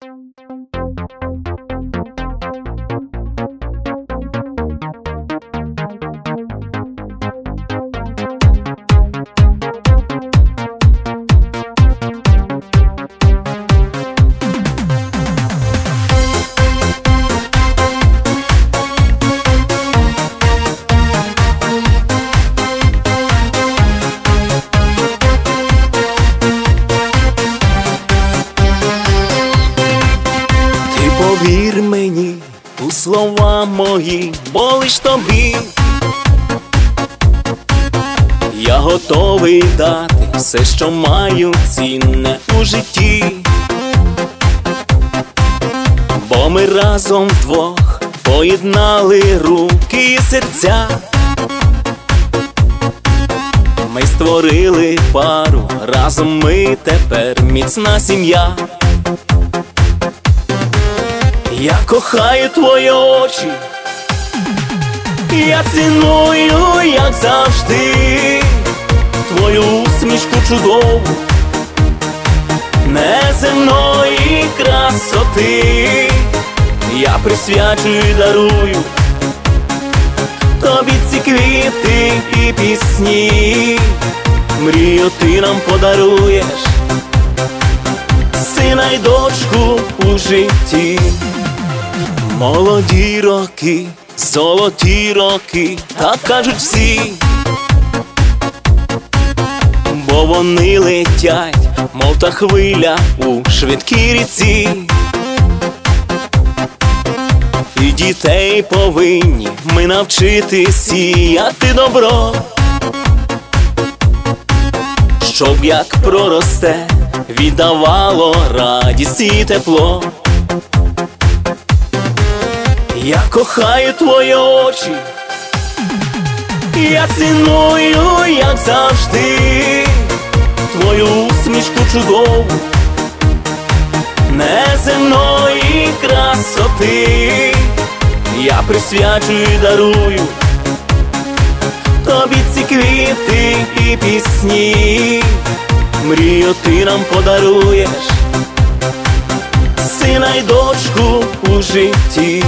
Ти повір мені у слова мої, бо лиш тобі. Я готовий дати все, що маю цінне у житті. Бо ми разом вдвох поєднали руки і серця. Ми створили пару, разом ми тепер міцна сім'я. Я кохаю твої очі, я ціную, як завжди, твою усмішку чудову, неземної красоти, я присвячую і дарую тобі ці квіти і пісні, мрію ти нам подаруєш сина й дочку у житті. Молоді роки, золоті роки, так кажуть всі, бо вони летять, мов та хвиля у швидкій ріці. І дітей повинні ми навчити сіяти добро, щоб як проросте, віддавало радість і тепло. Я кохаю твої очі, я ціную, як завжди, твою усмішку чудову, неземної красоти, я присвячую і дарую тобі ці квіти і пісні, мрію ти нам подаруєш сина й дочку у житті.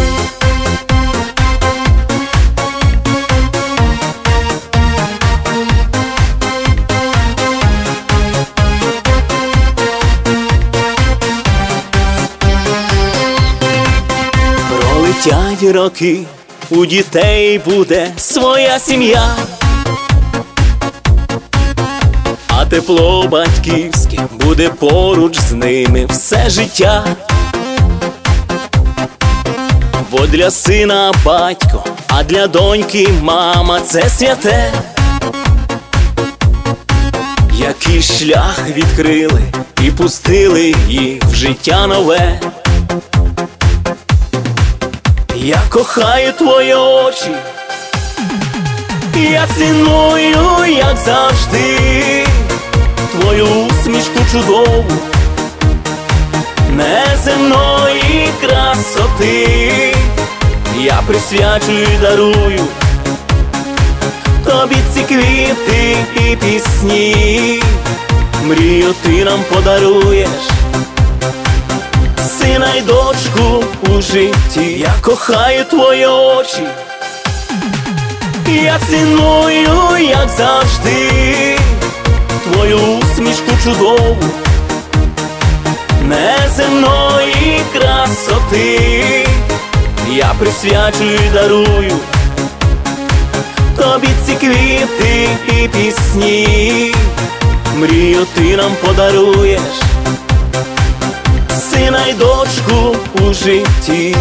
Пролетять роки, у дітей буде своя сім'я, а тепло батьківське буде поруч з ними все життя. Бо для сина батько, а для доньки мама це святе. Який шлях відкрили і пустили їх в життя нове. Я кохаю твої очі, я ціную, як завжди, твою усмішку чудову, неземної красоти, я присвячую і дарую тобі ці квіти і пісні, мрію ти нам подаруєш сина й дочку у житті, я кохаю твої очі, я ціную, як завжди, твою усмішку чудову, неземної красоти, я присвячую і дарую тобі ці квіти і пісні, мрію ти нам подаруєш сина й у житті.